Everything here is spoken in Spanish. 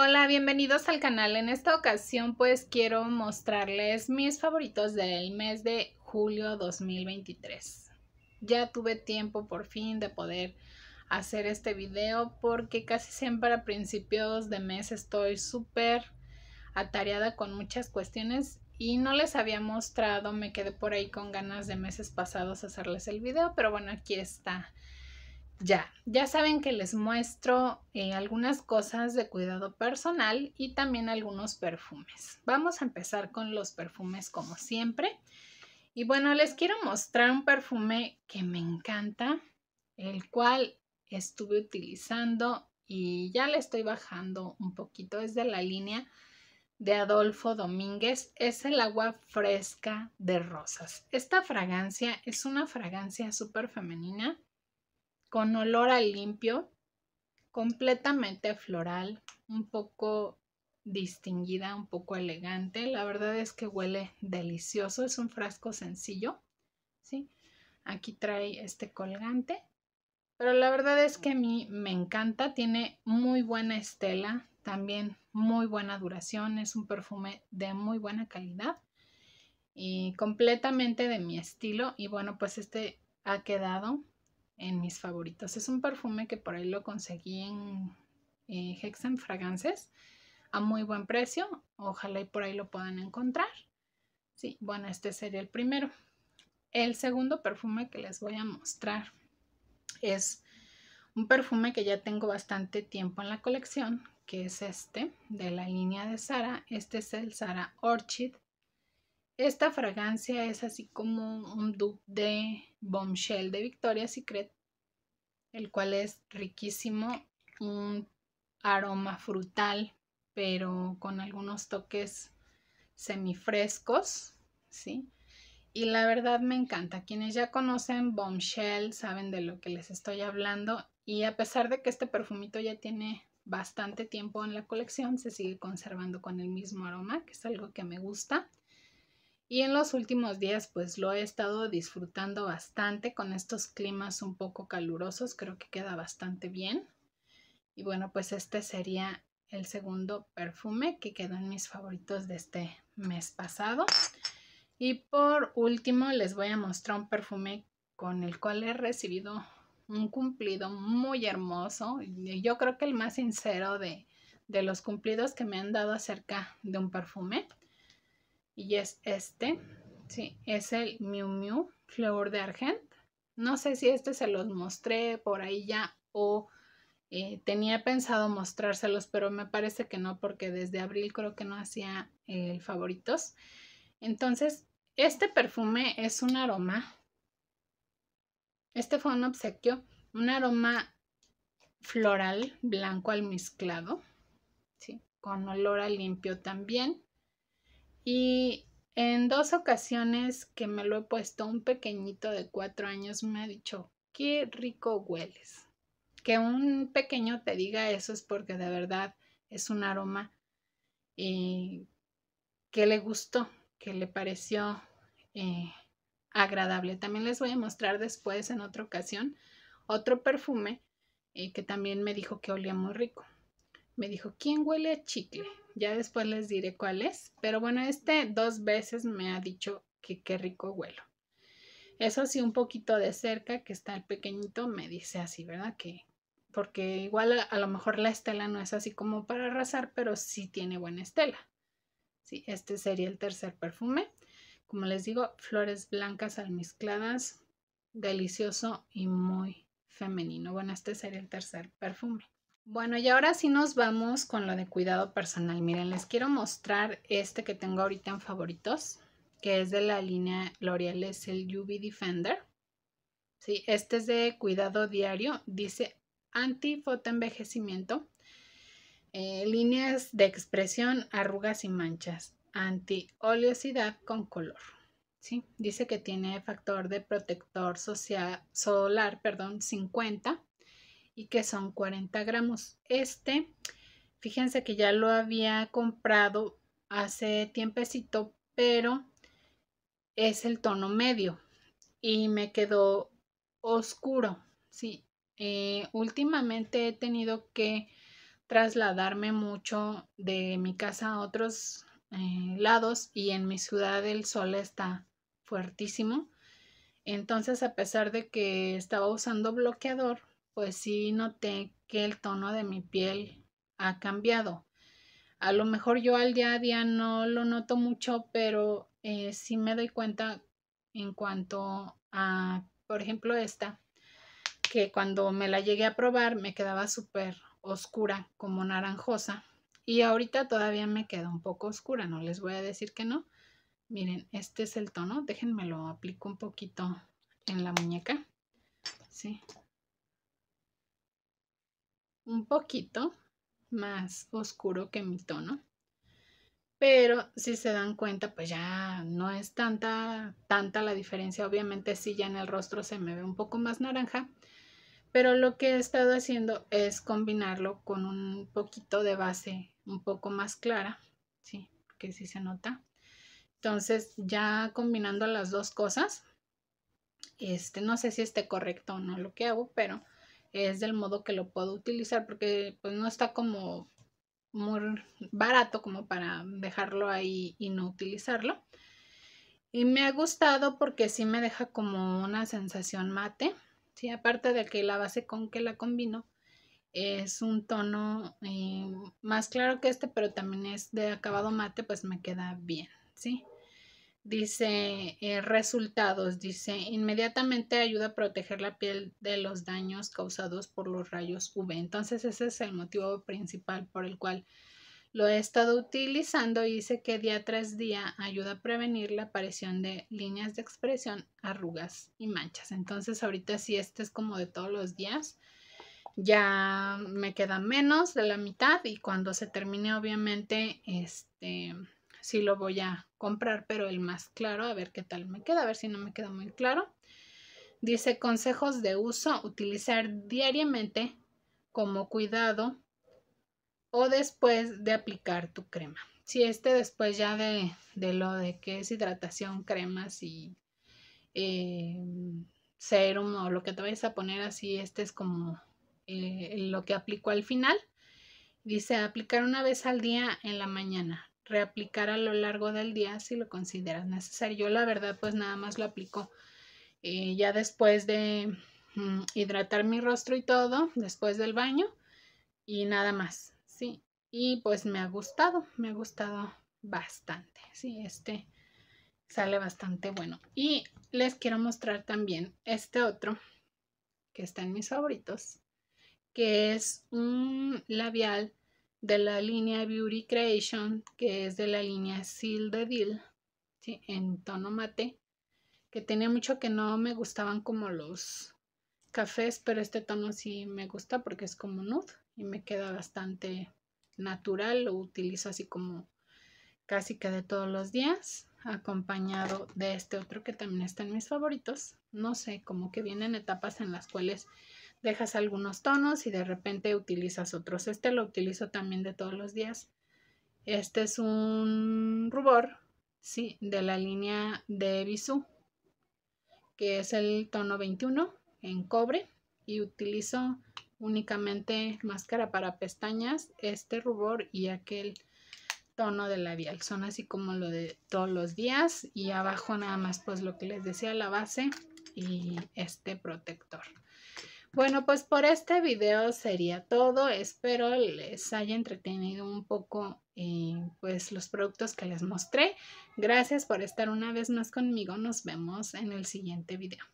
Hola, bienvenidos al canal. En esta ocasión pues quiero mostrarles mis favoritos del mes de julio 2023. Ya tuve tiempo por fin de poder hacer este video porque casi siempre a principios de mes estoy súper atareada con muchas cuestiones y no les había mostrado, me quedé por ahí con ganas de meses pasados hacerles el video, pero bueno, aquí está. Ya, ya saben que les muestro eh, algunas cosas de cuidado personal y también algunos perfumes. Vamos a empezar con los perfumes como siempre. Y bueno, les quiero mostrar un perfume que me encanta, el cual estuve utilizando y ya le estoy bajando un poquito. Es de la línea de Adolfo Domínguez es el agua fresca de rosas. Esta fragancia es una fragancia súper femenina con olor a limpio, completamente floral, un poco distinguida, un poco elegante. La verdad es que huele delicioso. Es un frasco sencillo, ¿sí? Aquí trae este colgante. Pero la verdad es que a mí me encanta. Tiene muy buena estela también muy buena duración, es un perfume de muy buena calidad y completamente de mi estilo. Y bueno, pues este ha quedado en mis favoritos. Es un perfume que por ahí lo conseguí en eh, Hexen Fragrances a muy buen precio. Ojalá y por ahí lo puedan encontrar. Sí, bueno, este sería el primero. El segundo perfume que les voy a mostrar es un perfume que ya tengo bastante tiempo en la colección, que es este, de la línea de Sara. Este es el Sara Orchid. Esta fragancia es así como un dupe de Bombshell de Victoria's Secret, el cual es riquísimo, un aroma frutal, pero con algunos toques semifrescos, ¿sí? Y la verdad me encanta. Quienes ya conocen Bombshell saben de lo que les estoy hablando. Y a pesar de que este perfumito ya tiene bastante tiempo en la colección, se sigue conservando con el mismo aroma, que es algo que me gusta. Y en los últimos días pues lo he estado disfrutando bastante con estos climas un poco calurosos, creo que queda bastante bien. Y bueno, pues este sería el segundo perfume que quedó en mis favoritos de este mes pasado. Y por último les voy a mostrar un perfume con el cual he recibido un cumplido muy hermoso. Yo creo que el más sincero de, los cumplidos que me han dado acerca de un perfume. Y es este. Sí, es el Miu Miu Fleur de Argent. No sé si este se los mostré por ahí ya o eh, tenía pensado mostrárselos, pero me parece que no, porque desde abril creo que no hacía el favoritos. Entonces, este perfume es un aroma este fue un obsequio, un aroma floral blanco almizclado, ¿sí? con olor a limpio también. Y en dos ocasiones que me lo he puesto, un pequeñito de cuatro años me ha dicho, qué rico hueles. Que un pequeño te diga eso es porque de verdad es un aroma eh, que le gustó, que le pareció eh, agradable. También les voy a mostrar después en otra ocasión otro perfume eh, que también me dijo que olía muy rico. Me dijo, ¿quién huele a chicle? Ya después les diré cuál es. Pero bueno, este dos veces me ha dicho que qué rico huelo. Eso sí, un poquito de cerca, que está el pequeñito, me dice así, ¿verdad? Que porque igual a, lo mejor la estela no es así como para arrasar, pero sí tiene buena estela. Sí, este sería el tercer perfume. Como les digo, flores blancas almizcladas, delicioso y muy femenino. Bueno, este sería el tercer perfume. Bueno, y ahora sí nos vamos con lo de cuidado personal. Miren, les quiero mostrar este que tengo ahorita en favoritos, que es de la línea L'Oreal, es el UV Defender. Sí, este es de cuidado diario, dice anti-fotoenvejecimiento, eh, líneas de expresión, arrugas y manchas anti-oleosidad con color. ¿sí? Dice que tiene factor de protector solar perdón, 50 y que son 40 gramos. Este, fíjense que ya lo había comprado hace tiempecito, pero es el tono medio y me quedó oscuro. Sí, eh, últimamente he tenido que trasladarme mucho de mi casa a otros eh, lados y en mi ciudad el sol está fuertísimo. Entonces, a pesar de que estaba usando bloqueador, pues sí noté que el tono de mi piel ha cambiado. A lo mejor yo al día a día no lo noto mucho, pero eh, sí me doy cuenta en cuanto a, por ejemplo, esta, que cuando me la llegué a probar me quedaba súper oscura, como naranjosa. Y ahorita todavía me queda un poco oscura, no les voy a decir que no. Miren, este es el tono. Déjenme lo aplico un poquito en la muñeca. Sí. Un poquito más oscuro que mi tono. Pero si se dan cuenta, pues ya no es tanta, tanta la diferencia. Obviamente sí, ya en el rostro se me ve un poco más naranja. Pero lo que he estado haciendo es combinarlo con un poquito de base un poco más clara. Sí, porque sí se nota. Entonces, ya combinando las dos cosas, este, no sé si esté correcto o no lo que hago, pero es del modo que lo puedo utilizar porque pues no está como muy barato como para dejarlo ahí y no utilizarlo. Y me ha gustado porque sí me deja como una sensación mate. Sí, aparte de que la base con que la combino es un tono eh, más claro que este, pero también es de acabado mate, pues me queda bien. ¿sí? Dice eh, resultados, dice inmediatamente ayuda a proteger la piel de los daños causados por los rayos UV. Entonces ese es el motivo principal por el cual lo he estado utilizando y dice que día tras día ayuda a prevenir la aparición de líneas de expresión, arrugas y manchas. Entonces ahorita sí este es como de todos los días. Ya me queda menos de la mitad y cuando se termine obviamente este sí lo voy a comprar, pero el más claro, a ver qué tal me queda, a ver si no me queda muy claro. Dice consejos de uso, utilizar diariamente como cuidado o después de aplicar tu crema. Si este después ya de, lo de que es hidratación, cremas y eh, serum o lo que te vayas a poner así, este es como eh, lo que aplico al final. Dice aplicar una vez al día en la mañana reaplicar a lo largo del día si lo consideras necesario. Yo la verdad pues nada más lo aplico eh, ya después de mm, hidratar mi rostro y todo, después del baño y nada más, sí. Y pues me ha gustado, me ha gustado bastante, sí, este sale bastante bueno. Y les quiero mostrar también este otro que está en mis favoritos, que es un labial de la línea Beauty Creation, que es de la línea Seal de Deal, ¿sí? en tono mate, que tenía mucho que no me gustaban como los cafés, pero este tono sí me gusta porque es como nude y me queda bastante natural, lo utilizo así como casi que de todos los días, acompañado de este otro que también está en mis favoritos. No sé, como que vienen etapas en las cuales dejas algunos tonos y de repente utilizas otros. Este lo utilizo también de todos los días. Este es un rubor, sí, de la línea de Bisú, que es el tono 21 en cobre y utilizo únicamente máscara para pestañas, este rubor y aquel tono de labial. Son así como lo de todos los días y abajo nada más pues lo que les decía la base y este protector. Bueno, pues por este video sería todo. Espero les haya entretenido un poco eh, pues los productos que les mostré. Gracias por estar una vez más conmigo. Nos vemos en el siguiente video.